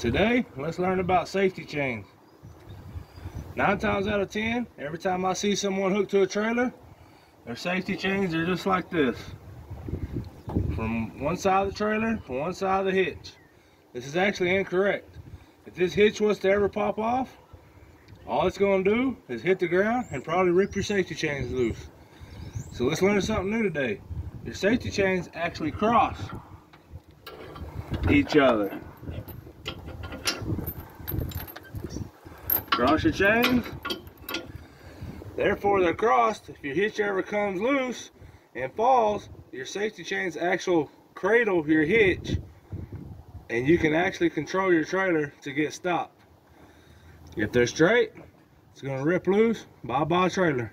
Today, let's learn about safety chains. Nine times out of ten, every time I see someone hooked to a trailer, their safety chains are just like this. From one side of the trailer to one side of the hitch. This is actually incorrect. If this hitch was to ever pop off, all it's going to do is hit the ground and probably rip your safety chains loose. So let's learn something new today. Your safety chains actually cross each other. Cross your chains. Therefore, they're crossed. If your hitch ever comes loose and falls, your safety chains actual cradle your hitch and you can actually control your trailer to get stopped. If they're straight, it's gonna rip loose, bye bye trailer.